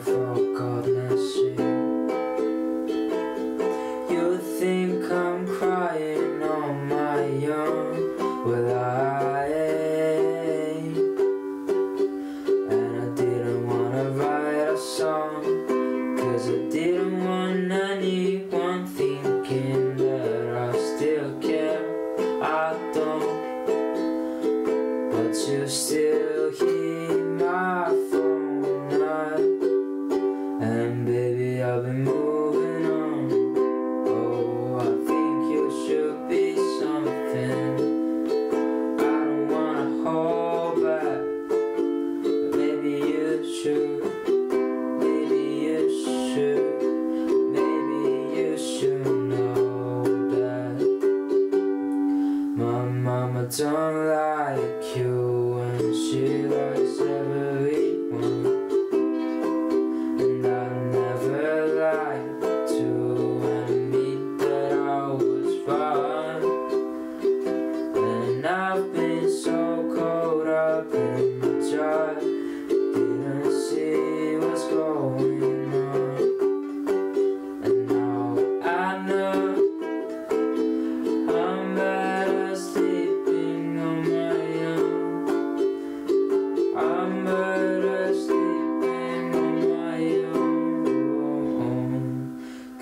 for goodness sake. You think I'm crying on my own Well I And I didn't wanna write a song Cause I didn't want anyone thinking that I still care. I don't But you still And baby, I've been moving on. Oh, I think you should be something. I don't wanna hold back. Maybe you should. Maybe you should. Maybe you should know that. My mama don't like you and she likes everyone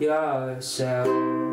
yourself.